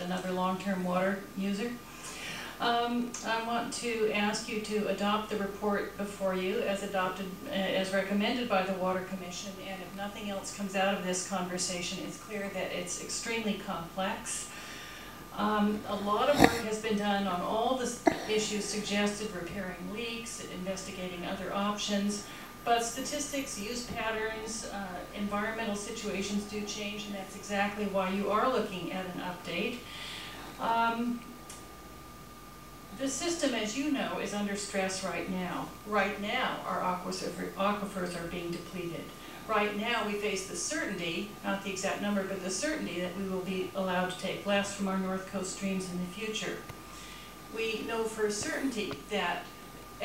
Another long-term water user. Um, I want to ask you to adopt the report before you as adopted, uh, as recommended by the Water Commission. And if nothing else comes out of this conversation, it's clear that it's extremely complex. Um, a lot of work has been done on all the issues suggested, repairing leaks, investigating other options. But statistics, use patterns, uh, environmental situations do change, and that's exactly why you are looking at an update. Um, the system, as you know, is under stress right now. Right now, our aquifers, are being depleted. Right now, we face the certainty, not the exact number, but the certainty that we will be allowed to take less from our north coast streams in the future. We know for certainty that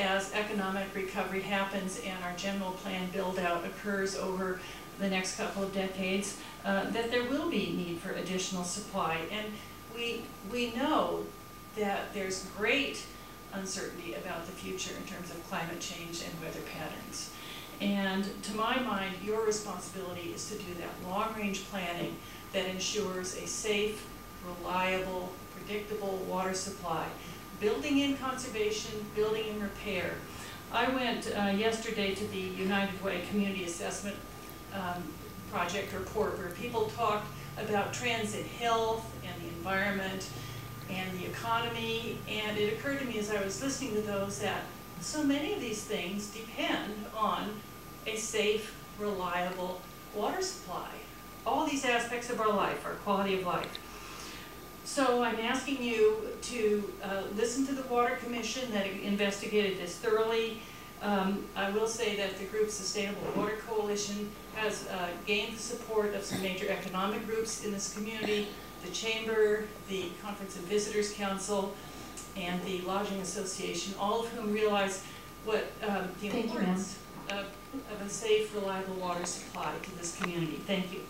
as economic recovery happens and our general plan build-out occurs over the next couple of decades, uh, that there will be need for additional supply. And we, we know that there's great uncertainty about the future in terms of climate change and weather patterns. And to my mind, your responsibility is to do that long-range planning that ensures a safe, reliable, predictable water supply, building in conservation, building in repair. I went uh, yesterday to the United Way Community Assessment um, Project report where people talked about trends in health and the environment and the economy, and it occurred to me as I was listening to those that so many of these things depend on a safe, reliable water supply. All these aspects of our life, our quality of life. So I'm asking you to uh, listen to the Water Commission that investigated this thoroughly. Um, I will say that the group Sustainable Water Coalition has uh, gained the support of some major economic groups in this community, the Chamber, the Conference of Visitors Council, and the Lodging Association, all of whom realize what um, the Thank you, importance of, of a safe, reliable water supply to this community. Thank you.